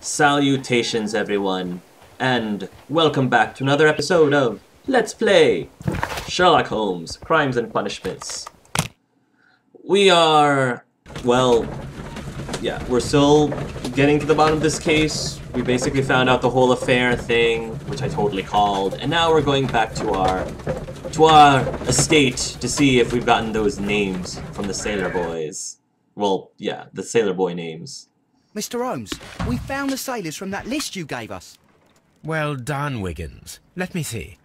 Salutations, everyone, and welcome back to another episode of Let's Play Sherlock Holmes Crimes and Punishments. We are, well, yeah, we're still getting to the bottom of this case. We basically found out the whole affair thing, which I totally called, and now we're going back to our to our estate to see if we've gotten those names from the Sailor Boys. Well, yeah, the Sailor Boy names. Mr. Holmes, we found the sailors from that list you gave us. Well done, Wiggins. Let me see.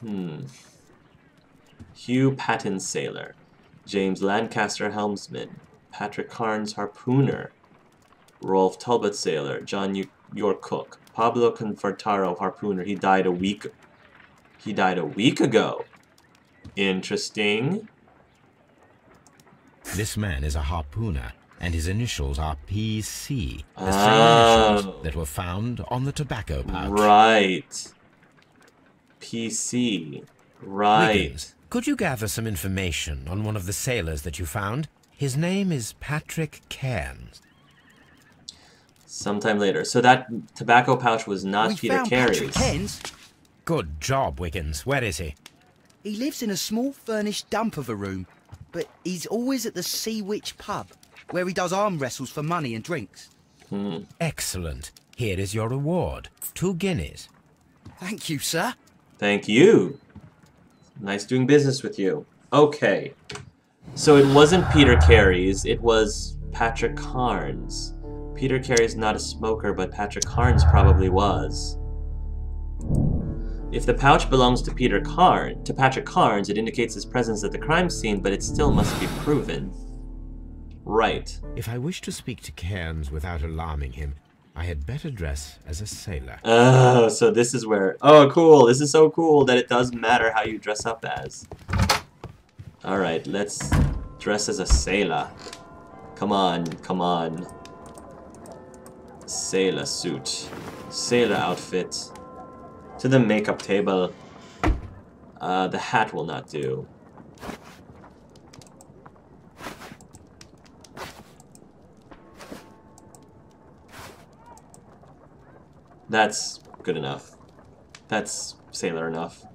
Hmm. Hugh Patton Sailor. James Lancaster Helmsman. Patrick Cairns Harpooner. Rolf Talbot Sailor. John U York Cook. Pablo Confortaro Harpooner. He died a week... He died a week ago. Interesting. This man is a harpooner, and his initials are PC, the Oh. same initials that were found on the tobacco pouch. Right. PC. Right. Wiggins, could you gather some information on one of the sailors that you found? His name is Patrick Cairns. Sometime later. So that tobacco pouch was not we Peter found Carey's. Patrick Cairns. Good job, Wiggins. Where is he? He lives in a small furnished dump of a room, but he's always at the Sea Witch pub, where he does arm wrestles for money and drinks. Hmm. Excellent. Here is your reward. Two guineas. Thank you, sir. Thank you. Nice doing business with you. Okay. So it wasn't Peter Carey's, it was Patrick Cairns. Peter Carey's not a smoker, but Patrick Cairns probably was. If the pouch belongs to Peter Carn, to Patrick Cairns, it indicates his presence at the crime scene, but it still must be proven. Right. If I wish to speak to Cairns without alarming him, I had better dress as a sailor. Oh, so this is where. Oh, cool. This is so cool that it does matter how you dress up as. Alright, let's dress as a sailor. Come on, come on. Sailor suit. Sailor outfit. To the makeup table. Uh, the hat will not do. That's good enough. That's sailor enough.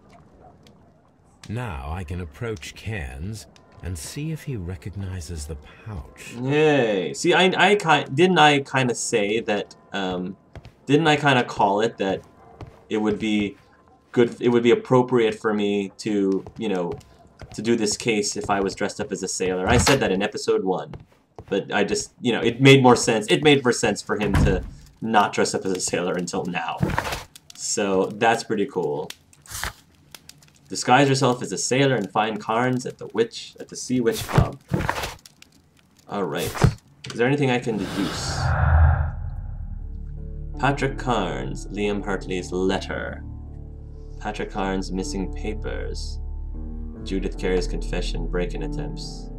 Now I can approach Cairns and see if he recognizes the pouch. Yay! See, I, I kind didn't I kind of say that, um, didn't I kind of call it that it would be good, it would be appropriate for me to, you know, to do this case if I was dressed up as a sailor. I said that in episode one, but I just, you know, it made more sense. It made more sense for him to not dress up as a sailor until now. So that's pretty cool. Disguise yourself as a sailor and find Cairns at the witch at the Sea Witch Club. Alright. Is there anything I can deduce? Patrick Cairns, Liam Hartley's letter. Patrick Cairns' missing papers. Judith Carey's confession, break-in attempts.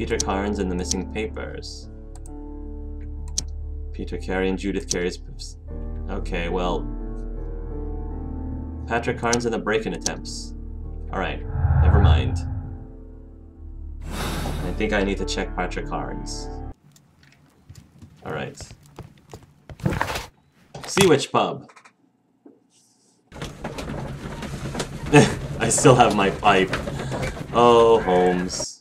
Peter Cairns and the missing papers. Peter Carey and Judith Carey's... Okay, well... Patrick Cairns and the break-in attempts. Alright, never mind. I think I need to check Patrick Cairns. Alright. Sea Witch Pub. I still have my pipe. Oh, Holmes.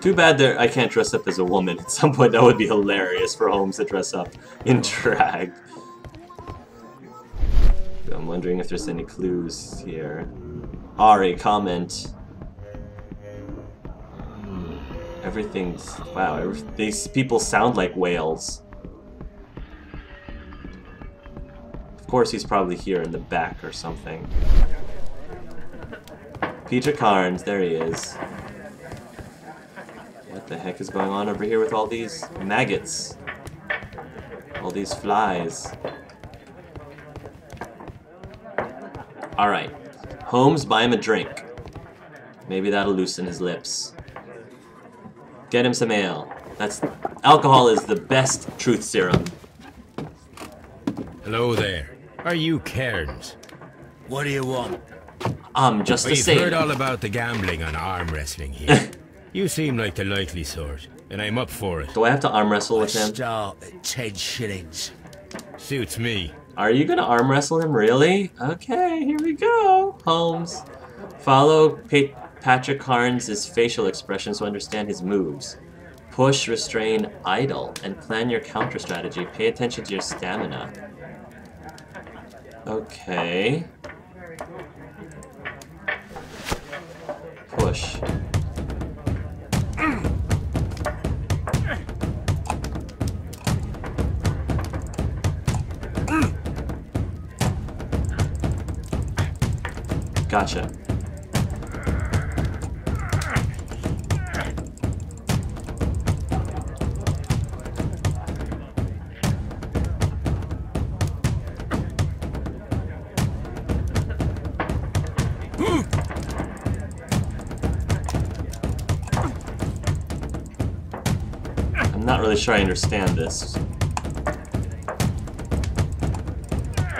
Too bad that I can't dress up as a woman. At some point, that would be hilarious for Holmes to dress up in drag. I'm wondering if there's any clues here. Ari, comment. Hmm, Everything's wow. every- These people sound like whales. Of course, he's probably here in the back or something. Peter Cairns, there he is. What the heck is going on over here with all these maggots? All these flies. Alright. Holmes, buy him a drink. Maybe that'll loosen his lips. Get him some ale. That's alcohol is the best truth serum. Hello there. Are you Cairns? What do you want? Um, just the We've same. heard all about the gambling on arm wrestling here. You seem like the likely sort, and I'm up for it. Do I have to arm wrestle with him? Start at ten shillings. Suits me. Are you gonna arm wrestle him, really? Okay, here we go. Holmes. Follow pa Patrick Cairns' facial expressions to understand his moves. Push, restrain, idle, and plan your counter strategy. Pay attention to your stamina. Okay. Push. Gotcha. I'm not really sure I understand this.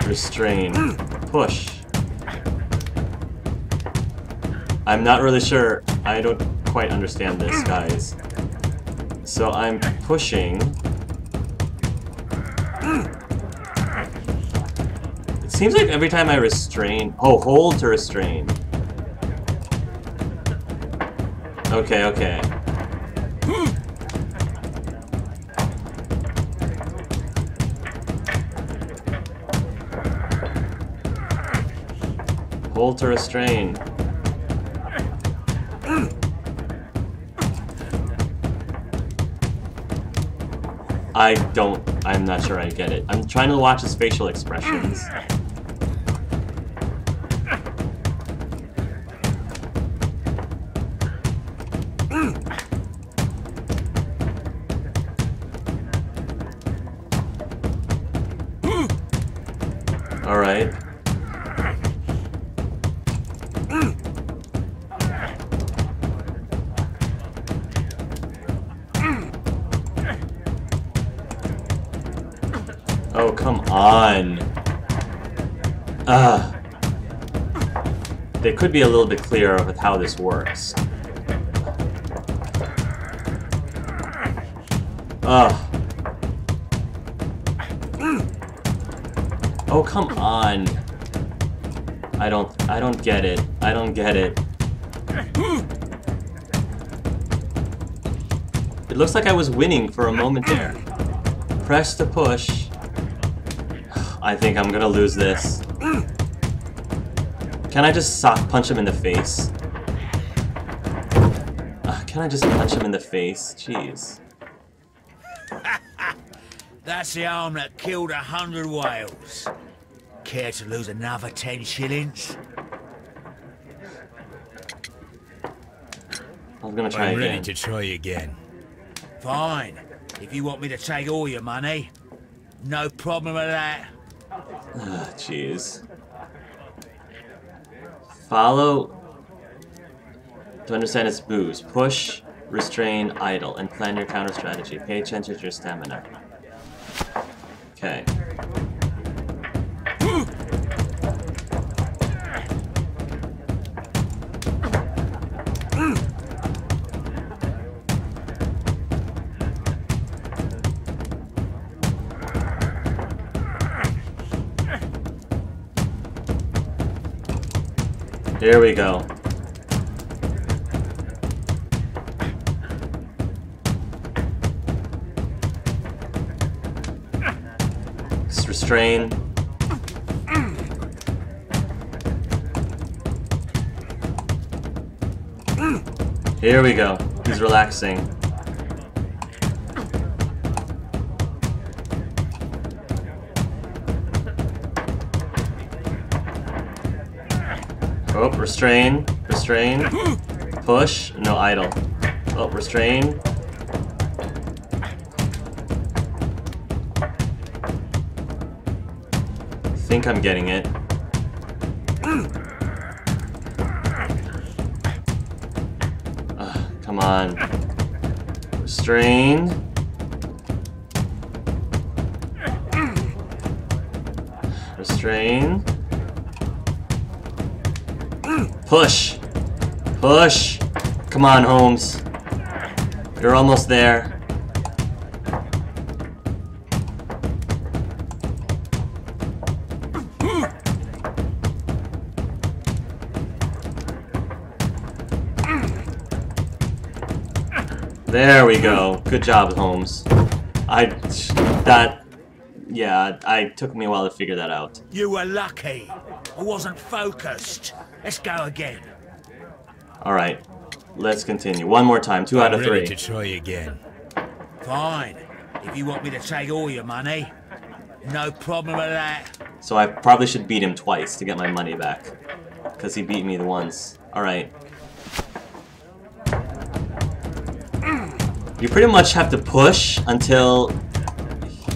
Restrain. Push. I'm not really sure. I don't quite understand this, guys. So I'm pushing. It seems like every time I restrain... Oh, hold to restrain. Okay, okay. Hold to restrain. I don't, I'm not sure I get it. I'm trying to watch his facial expressions. Alright. Come on. Ugh. They could be a little bit clearer with how this works. Ugh. Oh, come on. I don't, I don't get it. I don't get it. It looks like I was winning for a moment there. Press to push. I think I'm gonna lose this. Can I just sock punch him in the face? Uh, can I just punch him in the face? Jeez. That's the arm that killed a hundred whales. Care to lose another ten shillings? I'm gonna try I'm ready to try again. Fine. If you want me to take all your money, no problem with that. Ah, Jeez. Follow to understand its moves. Push, restrain, idle, and plan your counter strategy. Pay attention to your stamina. Okay. Here we go. Just restrain. Here we go. He's relaxing. Oh, restrain, restrain, push, no idle. Oh, restrain. think I'm getting it. Ugh, come on. Restrain. Push. Push. Come on, Holmes. You're almost there. There we go. Good job, Holmes. I... that... Yeah, I took me a while to figure that out. You were lucky. I wasn't focused. Let's go again. Alright. Let's continue. One more time. Two out of Ready three. to try again. Fine. If you want me to take all your money, no problem with that. So I probably should beat him twice to get my money back. Because he beat me the once. Alright. You pretty much have to push until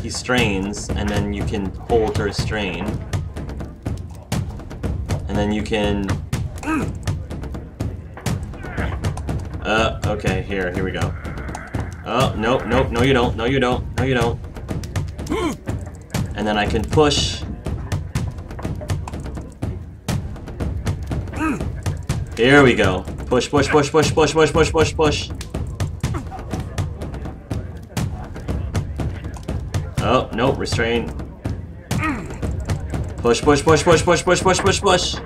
he strains, and then you can hold or restrain. And then you can... Uh, okay, here, here we go. Oh, nope, nope, no you don't, no you don't, no you don't. And then I can push. Here we go. Push, push, push, push, push, push, push, push, push. Oh, nope, restrain. Push, push, push, push, push, push, push, push, push.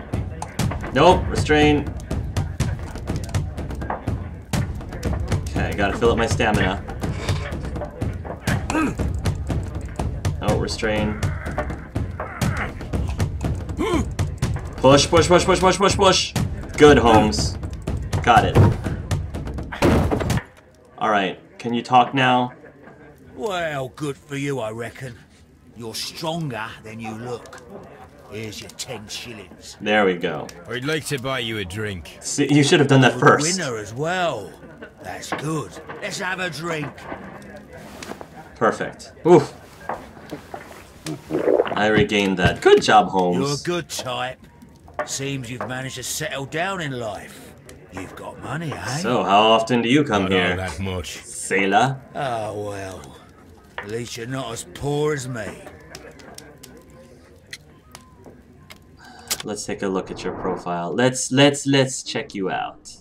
Nope, restrain. Okay, I gotta fill up my stamina. Oh, restrain. Push, push, push, push, push, push, push. Good, Holmes. Got it. Alright, can you talk now? Well, good for you, I reckon. You're stronger than you look. Here's your ten shillings. There we go. I'd like to buy you a drink. See, you should have done that Good first. Winner as well. That's good. Let's have a drink. Perfect. Oof. I regained that. Good job, Holmes. You're a good type. Seems you've managed to settle down in life. You've got money, eh? So, how often do you come Not all here? that much. Sailor? Oh, well. At least you're not as poor as me. Let's take a look at your profile. Let's let's let's check you out.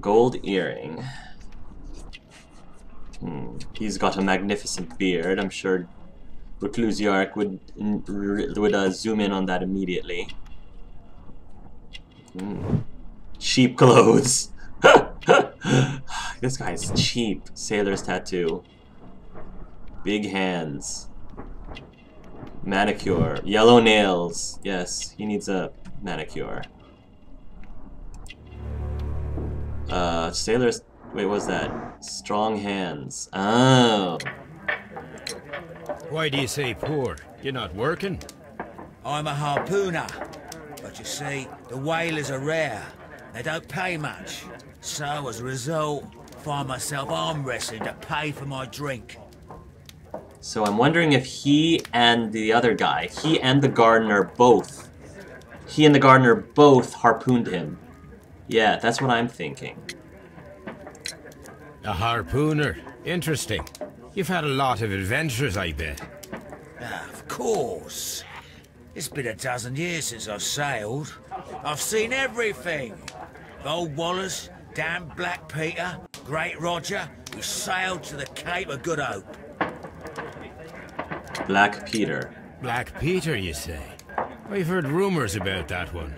Gold earring. Hmm. He's got a magnificent beard. I'm sure Recluse Yark would would uh, zoom in on that immediately. Hmm. Cheap clothes. this guy's cheap. Sailor's tattoo. Big hands. Manicure. Yellow nails. Yes, he needs a manicure. Uh, sailor's... Wait, what's that? Strong hands. Oh. Why do you say poor? You're not working? I'm a harpooner. But you see, the whalers are rare. They don't pay much. So, as a result, find myself arm wrestling to pay for my drink. So I'm wondering if he and the other guy, he and the gardener both, he and the gardener both harpooned him. Yeah, that's what I'm thinking. A harpooner. Interesting. You've had a lot of adventures, I bet. Ah, of course. It's been a dozen years since I've sailed. I've seen everything. Old Wallace, damn Black Peter, Great Roger, we sailed to the Cape of Good Hope. Black Peter. Black Peter, you say? I've heard rumors about that one.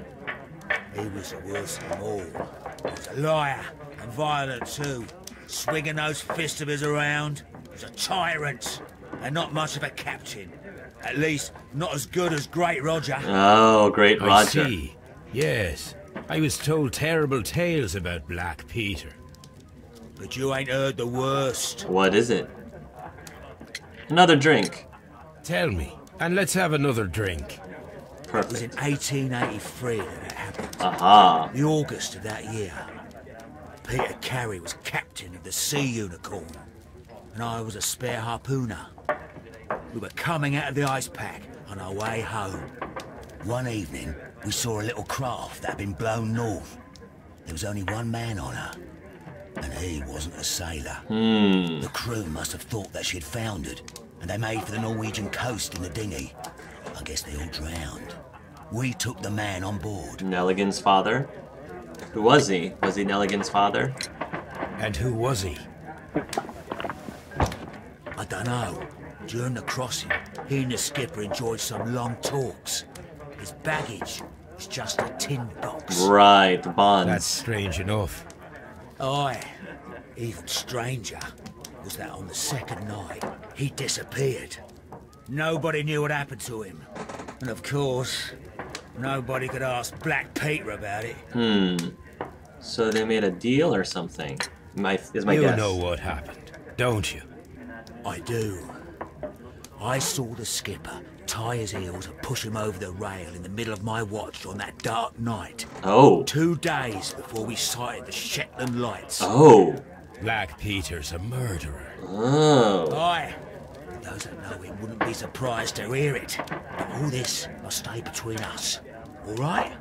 He was the worst of them all. He was a liar and violent too, swinging those fists of his around. He was a tyrant and not much of a captain. At least, not as good as Great Roger. Oh, great Roger. I Roger. see. Yes. I was told terrible tales about Black Peter. But you ain't heard the worst. What is it? Another drink. Tell me, and let's have another drink. It was in 1883 that it happened. Aha. The August of that year. Peter Carey was captain of the Sea Unicorn, and I was a spare harpooner. We were coming out of the ice pack on our way home. One evening, we saw a little craft that had been blown north. There was only one man on her. And he wasn't a sailor. Hmm. The crew must have thought that she'd foundered, and they made for the Norwegian coast in the dinghy. I guess they all drowned. We took the man on board. Nelligan's father? Who was he? Was he Nelligan's father? And who was he? I don't know. During the crossing, he and the skipper enjoyed some long talks. His baggage was just a tin box. Right, the bonds. That's strange enough. Aye. Even stranger was that on the second night, he disappeared. Nobody knew what happened to him. And of course, nobody could ask Black Peter about it. Hmm. So they made a deal or something? My is my you guess. know what happened, don't you? I do. I saw the skipper tie his heels and push him over the rail in the middle of my watch on that dark night. Oh. Two days before we sighted the Shetland lights. Oh. Black Peter's a murderer. Oh. Aye. Those that know him wouldn't be surprised to hear it. But all this must stay between us. All right?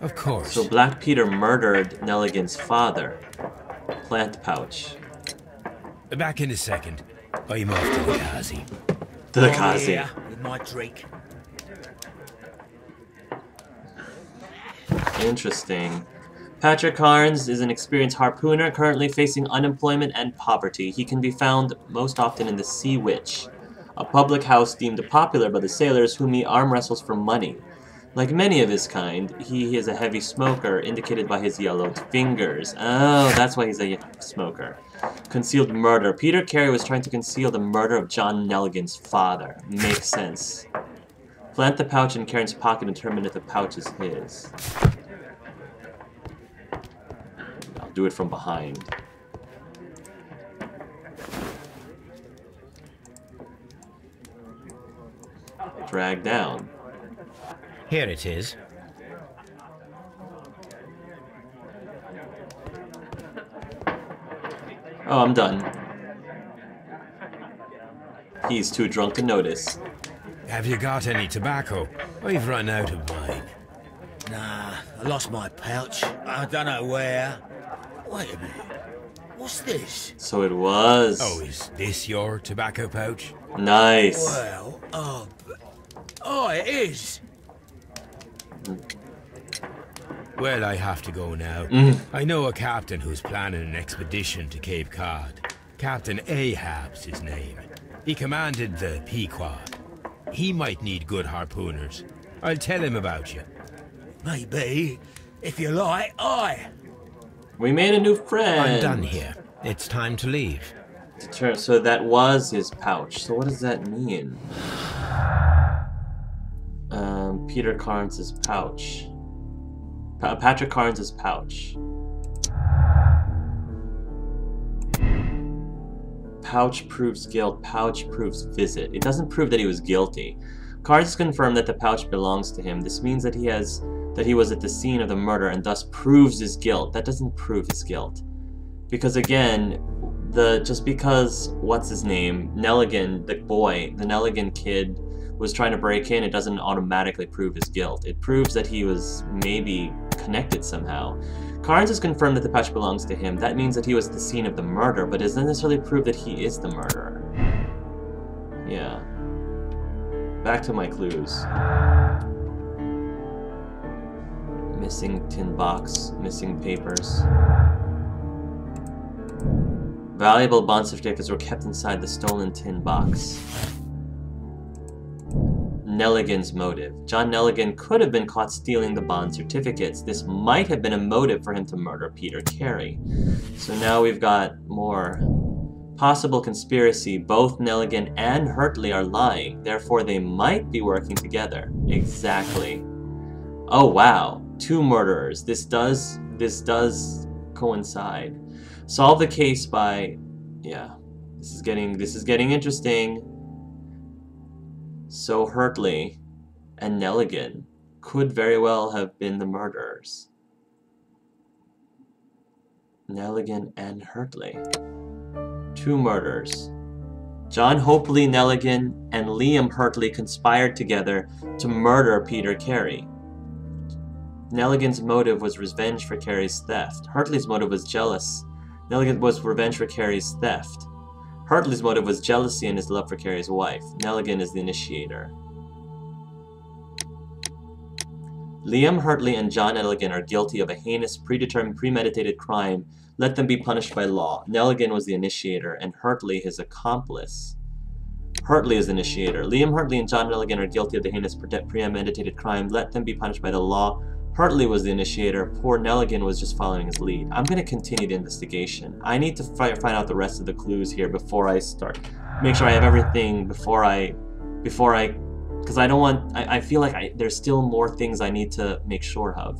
Of course. So Black Peter murdered Nelligan's father. Plant pouch. Back in a second. I'm off to the Kazi. To the I'm Kazi. here With my drink. Interesting. Patrick Cairns is an experienced harpooner currently facing unemployment and poverty. He can be found most often in the Sea Witch, a public house deemed popular by the sailors whom he arm wrestles for money. Like many of his kind, he is a heavy smoker, indicated by his yellowed fingers. Oh, that's why he's a smoker. Concealed murder. Peter Carey was trying to conceal the murder of John Nelligan's father. Makes sense. Plant the pouch in Cairns' pocket and determine if the pouch is his. I'll do it from behind. Drag down. Here it is. Oh, I'm done. He's too drunk to notice. Have you got any tobacco? We've run out of mine. Nah, I lost my pouch. I don't know where. Wait a minute. What's this? So it was. Oh, is this your tobacco pouch? Nice. Well, oh, oh, it is. Well, I have to go now. Mm. I know a captain who's planning an expedition to Cape Cod. Captain Ahab's his name. He commanded the Pequod. He might need good harpooners. I'll tell him about you. Maybe, if you like, I. We made a new friend. I'm done here. It's time to leave. So that was his pouch. So what does that mean? Um, Peter Cairns' pouch. Pa- Patrick Cairns' pouch. Pouch proves guilt. Pouch proves visit. It doesn't prove that he was guilty. Cairns confirmed that the pouch belongs to him. This means that he has that he was at the scene of the murder and thus proves his guilt. That doesn't prove his guilt. Because again, the just because what's his name Nelligan, the boy, the Nelligan kid, was trying to break in, it doesn't automatically prove his guilt. It proves that he was maybe connected somehow. Cairns has confirmed that the patch belongs to him. That means that he was at the scene of the murder, but doesn't necessarily prove that he is the murderer. Yeah. Back to my clues. Missing tin box, missing papers. Valuable bond certificates were kept inside the stolen tin box. Nelligan's motive. John Nelligan could have been caught stealing the bond certificates. This might have been a motive for him to murder Peter Carey. So now we've got more. Possible conspiracy. Both Nelligan and Hurtley are lying, therefore they might be working together. Exactly. Oh wow, two murderers. This does this does coincide. Solve the case by yeah. This is getting this is getting interesting. So Hurtley and Nelligan could very well have been the murderers. Nelligan and Hurtley. Two murders. John Hopley Nelligan and Liam Hurtley conspired together to murder Peter Carey. Nelligan's motive was revenge for Carey's theft. Hurtley's motive was jealous Nelligan was revenge for Carey's theft. Hartley's motive was jealousy and his love for Carey's wife. Nelligan is the initiator. Liam Hartley and John Nelligan are guilty of a heinous, predetermined, premeditated crime. Let them be punished by law. Nelligan was the initiator, and Hartley his accomplice. Hartley is the initiator. Liam Hartley and John Nelligan are guilty of the heinous, premeditated crime. Let them be punished by the law. Hartley was the initiator. Poor Nelligan was just following his lead. I'm going to continue the investigation. I need to find out the rest of the clues here before I start. Make sure I have everything before I, before I because I don't want, I, I feel like I, there's still more things I need to make sure of.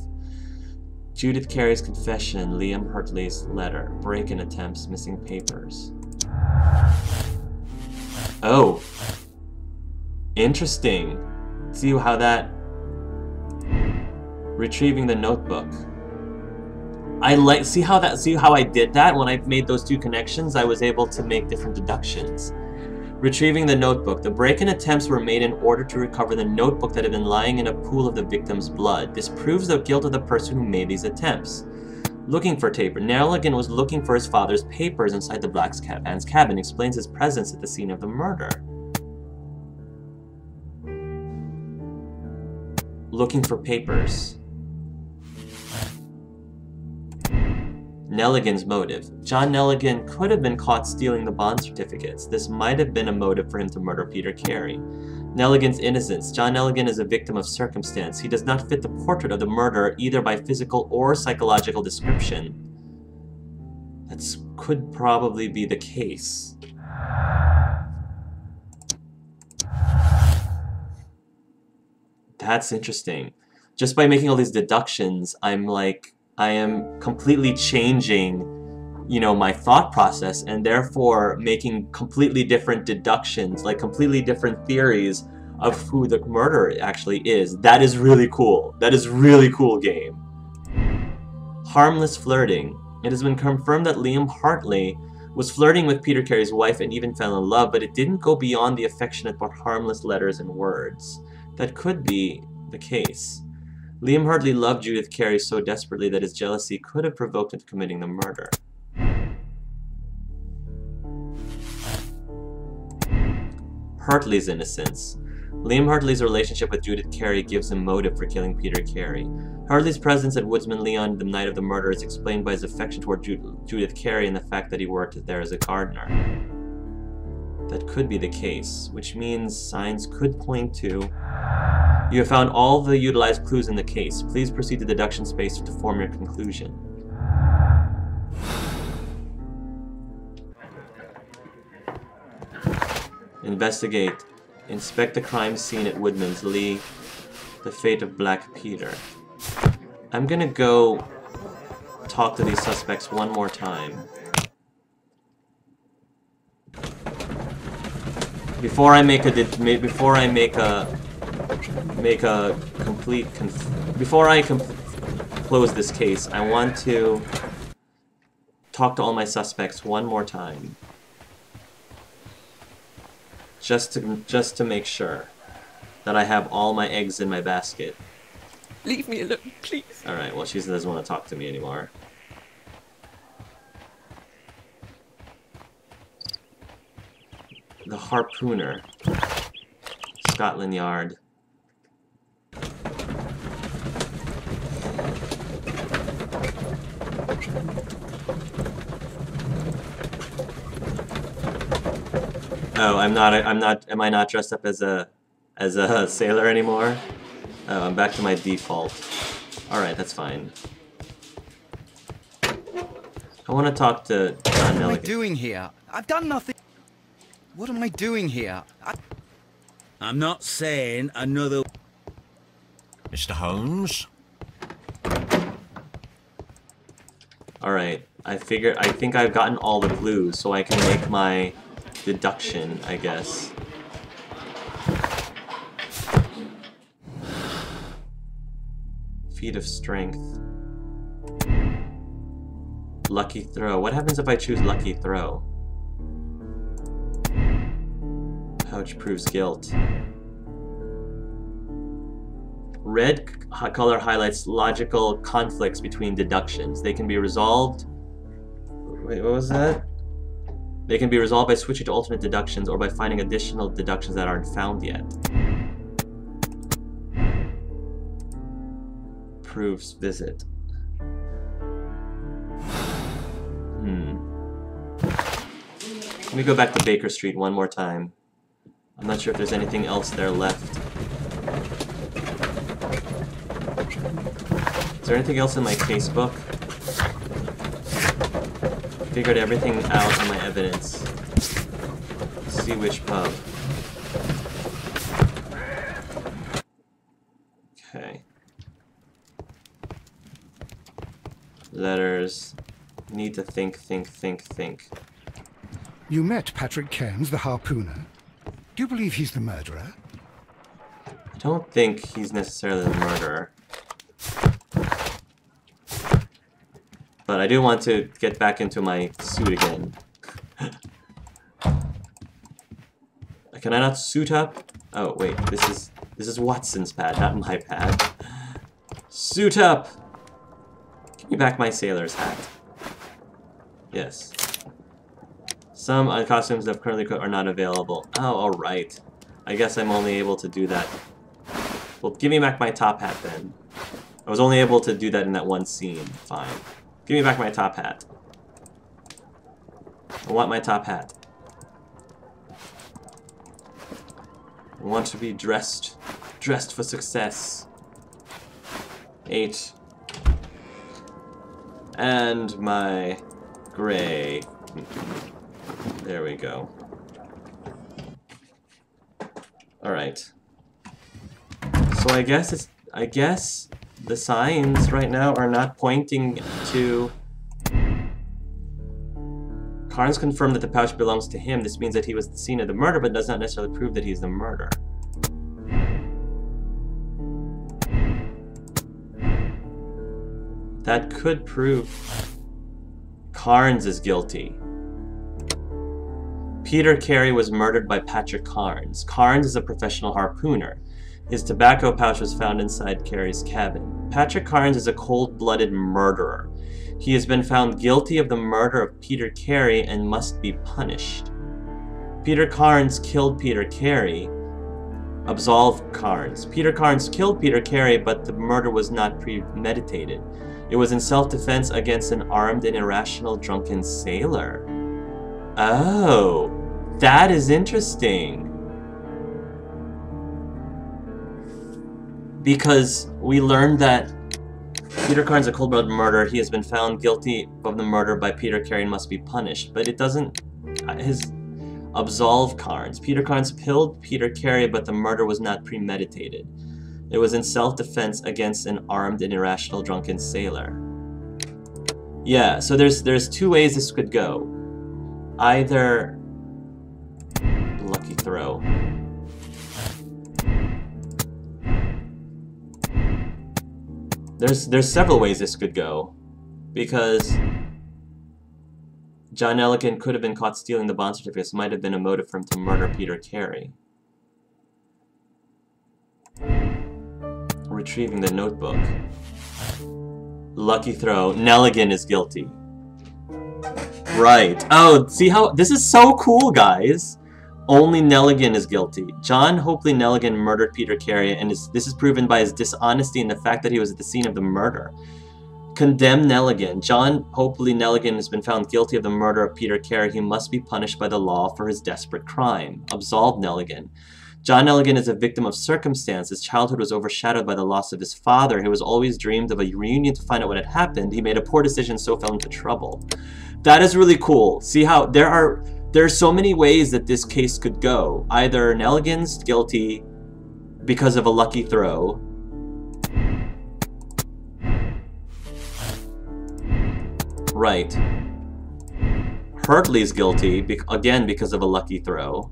Judith Carey's confession, Liam Hartley's letter, break-in attempts, missing papers. Oh. Interesting. See how that... Retrieving the notebook. I like, see how that, see how I did that? When I made those two connections, I was able to make different deductions. Retrieving the notebook. The break-in attempts were made in order to recover the notebook that had been lying in a pool of the victim's blood. This proves the guilt of the person who made these attempts. Looking for Taper. Nelligan was looking for his father's papers inside the black man's cabin. Explains his presence at the scene of the murder. Looking for papers. Nelligan's motive. John Nelligan could have been caught stealing the bond certificates. This might have been a motive for him to murder Peter Carey. Nelligan's innocence. John Nelligan is a victim of circumstance. He does not fit the portrait of the murderer either by physical or psychological description. That could probably be the case. That's interesting. Just by making all these deductions, I'm like, I am completely changing, you know, my thought process and therefore making completely different deductions, like completely different theories of who the murderer actually is. That is really cool. That is really cool game. Harmless flirting. It has been confirmed that Liam Hartley was flirting with Peter Carey's wife and even fell in love, but it didn't go beyond the affectionate but harmless letters and words. That could be the case. Liam Hartley loved Judith Carey so desperately that his jealousy could have provoked him to committing the murder. Hartley's innocence. Liam Hartley's relationship with Judith Carey gives him motive for killing Peter Carey. Hartley's presence at Woodman's Lee the night of the murder is explained by his affection toward Ju Judith Carey and the fact that he worked there as a gardener. That could be the case, which means signs could point to you have found all the utilized clues in the case. Please proceed to deduction space to form your conclusion. Investigate. Inspect the crime scene at Woodman's Lee. The fate of Black Peter. I'm gonna go talk to these suspects one more time. Before I make a before I make a make a complete before I close this case, I want to talk to all my suspects one more time. Just to just to make sure that I have all my eggs in my basket. Leave me alone, please. Alright, well she doesn't want to talk to me anymore. The Harpooner. Scotland Yard. Oh, I'm not. I'm not. Am I not dressed up as a as a sailor anymore? Oh, I'm back to my default. All right, that's fine. I want to talk to John What am I doing here? I've done nothing. What am I doing here? I... I'm not saying another. Mr. Holmes. All right. I figure. I think I've gotten all the clues, so I can make my deduction, I guess. Feat of strength. Lucky throw. What happens if I choose lucky throw? Pouch proves guilt. Red color highlights logical conflicts between deductions. They can be resolved Wait, what was that? They can be resolved by switching to alternate deductions or by finding additional deductions that aren't found yet. Proves visit. Hmm. Let me go back to Baker Street one more time. I'm not sure if there's anything else there left. Is there anything else in my casebook? Figured everything out on my evidence. Sea Witch pub. Okay. Letters. Need to think, think, think, think. You met Patrick Cairns, the harpooner. Do you believe he's the murderer? I don't think he's necessarily the murderer. But I do want to get back into my suit again. Can I not suit up? Oh, wait, this is this is Watson's pad, not my pad. Suit up! Give me back my sailor's hat. Yes. Some costumes that currently are not available. Oh, alright. I guess I'm only able to do that. Well, give me back my top hat then. I was only able to do that in that one scene. Fine. Give me back my top hat. I want my top hat. I want to be dressed. Dressed for success. Eight. And my gray. There we go. Alright. So I guess it's I guess the signs right now are not pointing to... Cairns confirmed that the pouch belongs to him. This means that he was the scene of the murder, but does not necessarily prove that he's the murderer. That could prove Cairns is guilty. Peter Carey was murdered by Patrick Cairns. Cairns is a professional harpooner. His tobacco pouch was found inside Carey's cabin. Patrick Cairns is a cold-blooded murderer. He has been found guilty of the murder of Peter Carey and must be punished. Peter Cairns killed Peter Carey. Absolve Cairns. Peter Cairns killed Peter Carey, but the murder was not premeditated. It was in self-defense against an armed and irrational drunken sailor. Oh, that is interesting. because we learned that Peter Cairns a cold-blooded murderer. He has been found guilty of the murder by Peter Carey and must be punished. But it doesn't... His absolve Cairns. Peter Cairns killed Peter Carey, but the murder was not premeditated. It was in self-defense against an armed and irrational drunken sailor. Yeah, so there's there's two ways this could go. Either... Throw. There's there's several ways this could go, because John Nelligan could have been caught stealing the bond certificates. Might have been a motive for him to murder Peter Carey. Retrieving the notebook. Lucky throw. Nelligan is guilty. Right. Oh, see how... This is so cool, guys. Only Nelligan is guilty. John Hopley Nelligan murdered Peter Carey, and is, this is proven by his dishonesty and the fact that he was at the scene of the murder. Condemn Nelligan. John Hopley Nelligan has been found guilty of the murder of Peter Carey. He must be punished by the law for his desperate crime. Absolve Nelligan. John Nelligan is a victim of circumstance. His childhood was overshadowed by the loss of his father. He was always dreamed of a reunion to find out what had happened. He made a poor decision, so fell into trouble. That is really cool. See how there are there are so many ways that this case could go. Either Nelligan's guilty because of a lucky throw. Right. Hurtley's guilty, be again because of a lucky throw.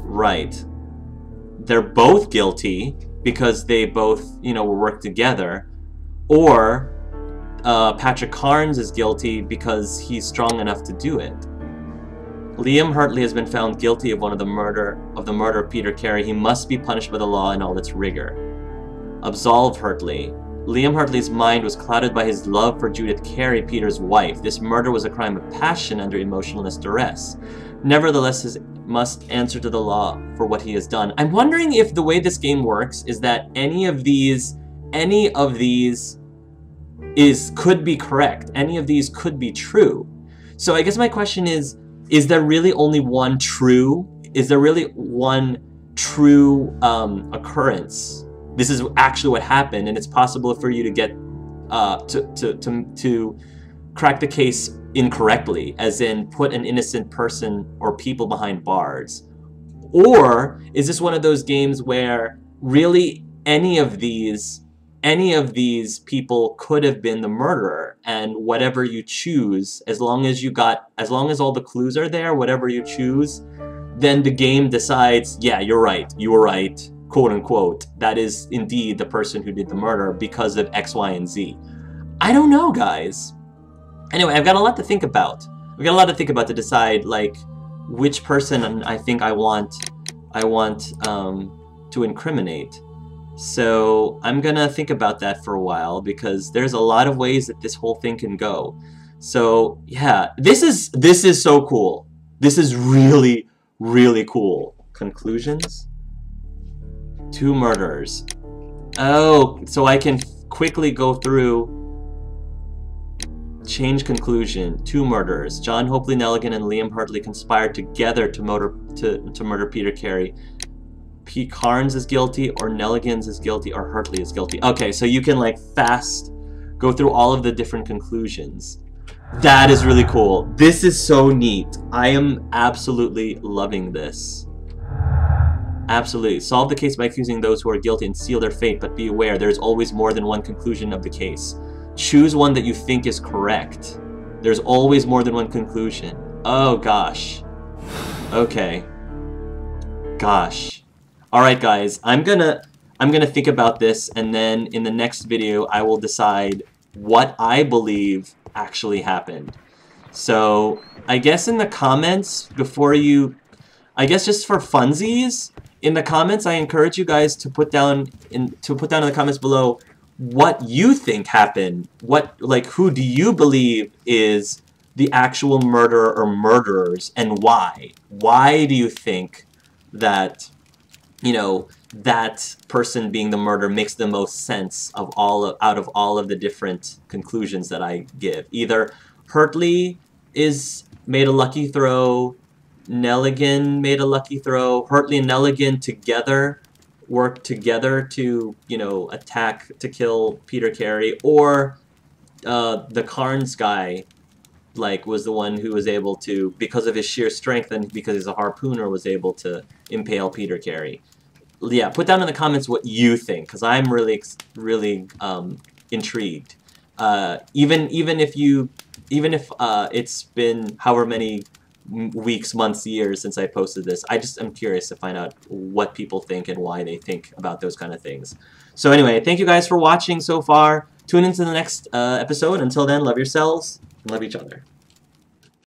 Right. They're both guilty because they both, you know, work together. Or uh, Patrick Cairns is guilty because he's strong enough to do it. Liam Hurtley has been found guilty of one of the murder of the murder of Peter Carey. He must be punished by the law in all its rigor. Absolve Hurtley. Liam Hartley's mind was clouded by his love for Judith Carey, Peter's wife. This murder was a crime of passion under emotional duress. Nevertheless, he must answer to the law for what he has done. I'm wondering if the way this game works is that any of these, any of these is could be correct. Any of these could be true. So I guess my question is, is there really only one true? Is there really one true um, occurrence? This is actually what happened, and it's possible for you to get uh, to, to to to crack the case incorrectly, as in put an innocent person or people behind bars, or is this one of those games where really any of these any of these people could have been the murderer and whatever you choose as long as you got as long as all the clues are there whatever you choose then the game decides yeah you're right you were right quote unquote. That is indeed the person who did the murder because of x y and z. I don't know guys. Anyway i've got a lot to think about. I've got a lot to think about to decide like which person i think i want i want um, to incriminate so I'm gonna think about that for a while because there's a lot of ways that this whole thing can go. So yeah, this is this is so cool. This is really really cool. Conclusions. Two murders. Oh, so I can quickly go through. Change conclusion. Two murders. John Hopley Nelligan and Liam Hurtley conspired together to murder to, to murder Peter Carey. Pete Cairns is guilty, or Nelligans is guilty, or Hurtley is guilty. Okay, so you can like fast go through all of the different conclusions. That is really cool. This is so neat. I am absolutely loving this. Absolutely. Solve the case by accusing those who are guilty and seal their fate, but be aware there's always more than one conclusion of the case. Choose one that you think is correct. There's always more than one conclusion. Oh gosh. Okay. Gosh. Alright guys, I'm gonna I'm gonna think about this and then in the next video I will decide what I believe actually happened. So I guess in the comments before you I guess just for funsies, in the comments I encourage you guys to put down in to put down in the comments below what you think happened. What like who do you believe is the actual murderer or murderers and why? Why do you think that you know, that person being the murder makes the most sense of all of, out of all of the different conclusions that I give. Either Hurtley is made a lucky throw, Nelligan made a lucky throw, Hurtley and Nelligan together worked together to, you know, attack to kill Peter Carey, or uh, the Cairns guy like was the one who was able to because of his sheer strength and because he's a harpooner was able to impale Peter Carey. Yeah, put down in the comments what you think because I'm really really um, intrigued. Uh, even even if you even if uh, it's been however many weeks, months, years since I posted this, I just am curious to find out what people think and why they think about those kind of things. So anyway, thank you guys for watching so far. Tune into the next uh, episode. Until then, love yourselves and love each other.